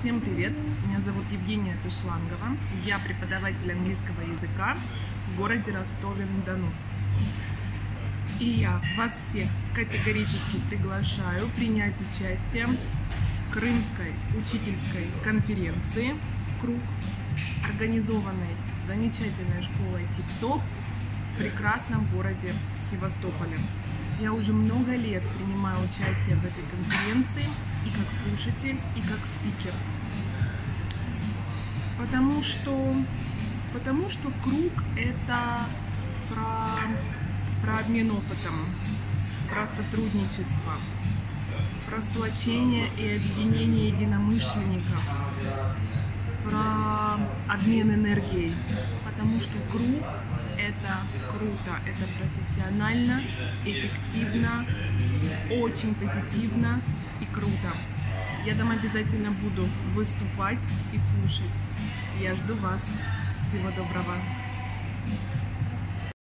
Всем привет! Меня зовут Евгения Тышлангова. Я преподаватель английского языка в городе Ростове-на-Дону. И я вас всех категорически приглашаю принять участие в Крымской учительской конференции «Круг», организованной замечательной школой ТикТок в прекрасном городе Севастополе. Я уже много лет принимаю участие в этой конференции и как слушатель, и как спикер. Потому что, потому что круг это про, про обмен опытом, про сотрудничество, про сплочение и объединение единомышленников, про обмен энергией. Потому что круг это круто, это профессионально, эффективно, очень позитивно и круто. Я там обязательно буду выступать и слушать. Я жду вас. Всего доброго.